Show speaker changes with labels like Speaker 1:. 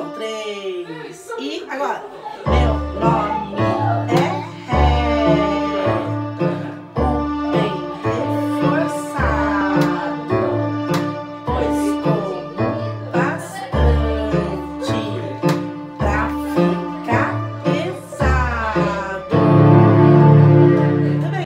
Speaker 1: Um, três. E agora.